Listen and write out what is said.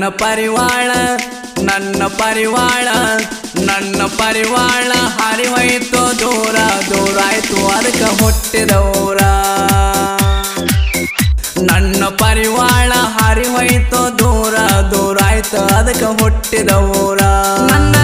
ನನ್ನ ಪರಿವಾಳ ನನ್ನ ಪರಿವಾಳ ನನ್ನ ಪರಿವಾಳ. ಹರಿವಾಯ್ತು ದೂರ ದೂರ ಆಯ್ತು, ಅದಕ್ಕೆ ಹುಟ್ಟಿದವರ. ನನ್ನ ಪರಿವಾಳ, ಹರಿವಾಯ್ತು ದೂರ ದೂರ ಆಯ್ತು, ಅದಕ್ಕೆ ಹುಟ್ಟಿದವರ. ನನ್ನ